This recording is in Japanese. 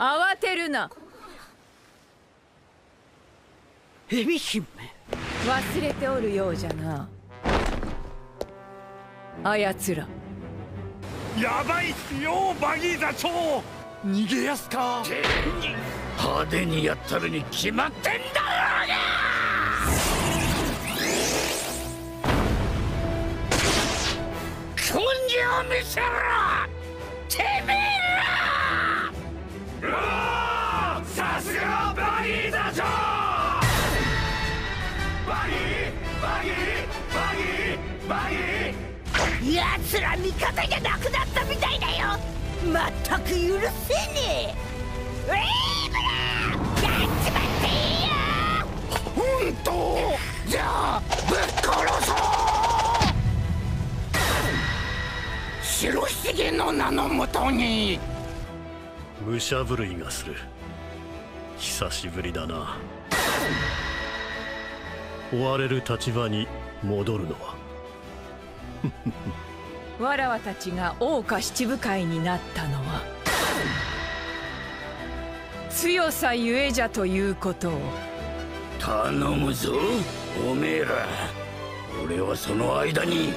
慌てるな。エビ姫。忘れておるようじゃな。あやつら。やばいっすよバギー座長。逃げやすか。派手にやったるに決まってんだろうが。根性見せろがバギー座長バギーバギーバギーバギー奴ら味方じゃなくなったみたいだよまったく許せねえウェーブラやっちまっていいよ本当じゃあぶっ殺そう白ひげの名のもとに武者震いがする。久しぶりだな。追われる立場に戻るのは。わらわたちが桜花七部会になったのは強さゆえじゃということを。頼むぞおめえら。俺はその間に。ん？